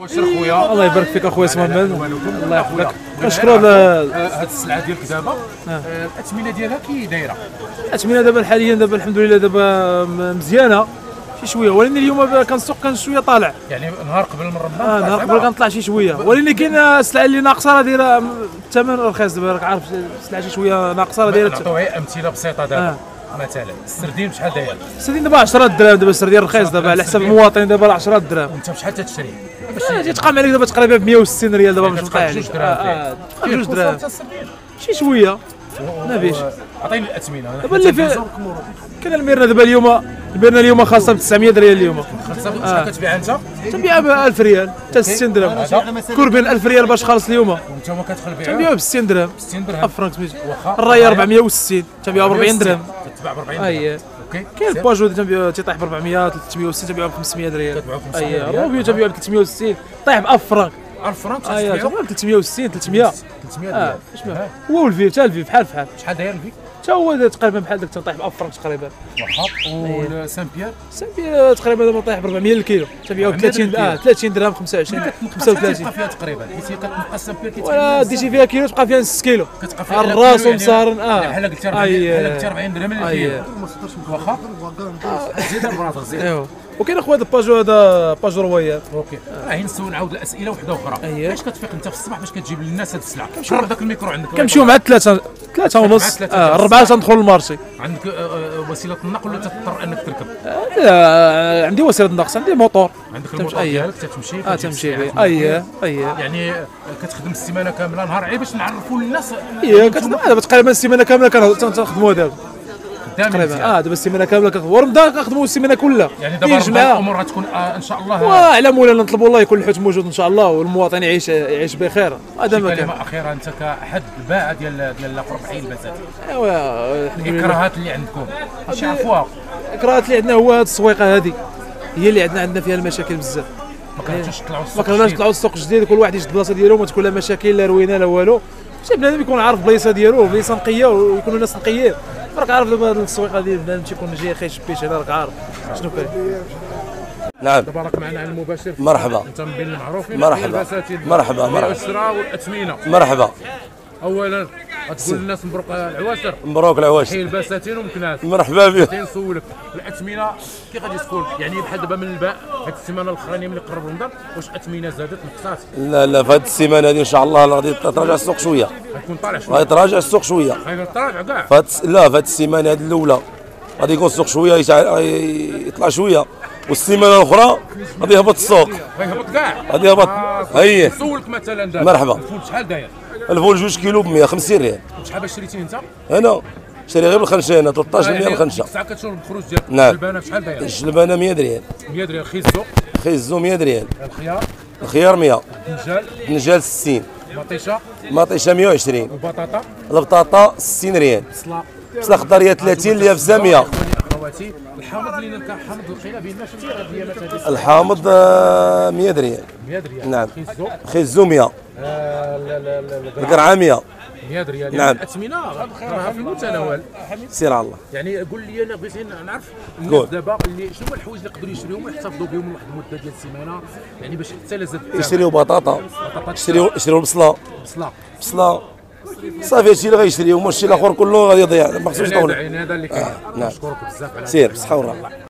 واش خويا؟ الله يبارك فيك أخويا اسمه محمد الله يحفظك. كنشكروا هاد السلعة ديالك دابا. آه، الأثمنة ديالها كي دايرة؟ الأثمنة دابا حاليا دابا الحمد لله دابا مزيانة. شي شوية. ولكن اليوم كان السوق كان شوية طالع. يعني نهار قبل من رمضان؟ آه نهار قبل كنطلع شي شوية. ولكن كاين السلعة اللي ناقصة راه دايرة الثمن رخيص دابا. راك عارف السلعة شي شوية ناقصة راه دايرة نعطيو غير أمثلة بسيطة دابا. آه. مثلا السردين بشحال داير؟ السردين دابا 10 دراهم دابا السردين رخيص دابا. على حساب المواطنين دابا راه 10 دراهم. وأنت بشحال تشري آه، جي تقام عليك دابا تقريبا ب 160 ريال دابا باش عليك فيه. تبقى بجوج فيه دراهم. الخصوص السردين. شي شوية. ما فيش عطيني الأثمنة. دابا اللي في كاين الميرنا دابا اليوم الميرنا اليوم خاصة ب 900 ريال اليوم. شحال كتبيع أنت؟ تنبيعها ب 1000 ريال. حتى 60 درهم. كوربين 1000 ريال باش خالص اليوم. وانت ما كتدخل بيعها تنبيعها ب 60 درهم. 60 درهم فرانك سميتو الرايه 460 تنبيعها ب 40 درهم. تتباع ب 40 درهم. أوكي كاين. الباجو تنبيع تيطيح ب 400 360 تنبيعها ب 500 ريال كتبيعو ب 500 اييه ريال. الروبيو تنبيعها ب 360 طيح ب 1000 فرانك 1000 فرنك اييه تبيعو تنبيعها ب 360 300 300 آه ريال. اش بها هو والفيف حتى الفيف بحال بحال. شحال داير الفيك حتى هو تقريبا بحال داك تنطيح ب 1000 فرانك تقريبا واخا وسان بيير؟ سامبي تقريبا دابا طايح ب 400 الكيلو تنبيعها ب 400 30 آه الكيلو. 30 درهم 25 35 كتبقى فيها تقريبا. حيت كتبقى سان بيير ولا. ديتي فيها كيلو تبقى فيها نص كيلو. كتبقى فيها الرأس كيلو ومصارن يعني آه بحال قلت 40 أيه. بحال قلت 40 درهم الكيلو أيه. واخا؟ زيد البراطه زيد. ايوا وكاين اخويا هذا باجو هذا باجو رويال. أوكي. راه نسول نعاود الأسئلة وحدة أخرى. أيه. علاش كتفيق أنت في الصباح باش كتجيب للناس هاد السلعة. قرب داك الميكرو عندك. كنمشيو مع ثلاثة ثلاثة ونص. ونص. أربعة تندخل المارشي عندك آه، آه، وسيلة النقل ولا تضطر أنك تركب؟ آه، عندي وسيلة نقص عندي موطور عندك أيه. ديالك تتمشي آه تمشي. به أييه أييه. يعني آه، كتخدم السيمانه كاملة نهار عيب باش نعرفوا للناس أييه كتخدم. تقريبا السيمانة كاملة كنخدموها دابا قدام تقريبا. آه دابا السيمانة كاملة كنخدموا ورمضان كنخدموا السيمانة كلها. يعني دابا الأمور غتكون آه، إن شاء الله. وعلى مولانا نطلبوا الله يكون الحوت موجود إن شاء الله والمواطن يعيش يعيش بخير. هذا ما كان كلمة أخيرة أنت كاحد الباعه ديال ديال حي البساتين ايوا الإكراهات اللي عندكم. باش يعرفوها الإكراهات اللي عندنا هو هاد السويقة هذه. هي اللي عندنا عندنا فيها المشاكل بزاف. ما كرهتوش تطلعوا ما السوق كرهناش الجديد. نطلعوا السوق الجديد كل واحد يجد البلاصه ديالو ما تكون لا مشاكل لا روينة لا والو. شي بنادم يكون عارف بلايصة ديالو بلايصة نقية ويكونوا الناس نقيين. راك عارف دابا هاد السويقه ديال بنادم تيكون جاي خايش بيش هنا راك عارف. شنو كاين نعم. دابا راك معنا على المباشر. مرحبا. انت من بين المعروفين. مرحبا. مرحبا، مرحبا. الاسره والأثمنة. مرحبا. اولا غتقول للناس مبروك العواشر. مبروك العواش حي البساتين ومكناس. مرحبا بك. نسولك. الأثمنة كي غادي تكون؟ يعني بحال دابا من الباء هاد السيمانة الاخرانيه ملي قرب رمضان واش الاثمنه زادت نقصات؟ لا لا في هذه السيمانة هذه إن شاء الله غادي تراجع السوق شوية. غتكون طالع شوية. غادي تراجع السوق شوية. غادي تراجع كاع. فهاد لا في هذه السيمانة هذه الأولى. غادي يكون السوق شوية يطلع شوية. والسيمانة الأخرى غادي يهبط السوق. غيهبط كاع. غادي يهبط. آه، هي نسولك مثلا دابا. مرحبا. الفول شحال داير؟ الفول جوج كيلو ب 150 ريال. شحال باش شريتيه انت؟ أنا؟ شري غير الخنشة هنا 13 ريال الخنشة. ساعة كتشوف الخروج ديال نعم. الجلبانة شحال داير الجلبانه 100 ريال. 100 ريال خيزو. خيزو 100 ريال. الخيار. الخيار 100 الدجال النجال 60 مطيشة. مطيشة 120 وبطاطا البطاطا. 60 ريال. بصلة. بصلة خضرية 30 اليابسة 100 اخواتي الحامض اللي كان حامض القيله بين الناس هادي الحامض آه، 100 ريال 100 ريال نعم. خيزو خيزو 100 آه، لا لا لا لا القرعه 100 100 ريال نعم. الاثمنه راها في المتناول. سير على الله. يعني قول لي أنا بغيت نعرف. الناس قول. دابا اللي شنو هما الحوايج اللي يقدروا يشريوهم ويحتفظوا بهم واحد المدة ديال السيمانة. يعني باش حتى لا زاد يشريو بطاطا. يشريو يشريو البصلة. بصلة. بصلة. صافي هادشي اللي غيشريو هما الشيء الآخر كله غادي يضيع ما خصوش يطول. هذا اللي كاين. نعم. نشكرك بزاف على سير بصحة ورا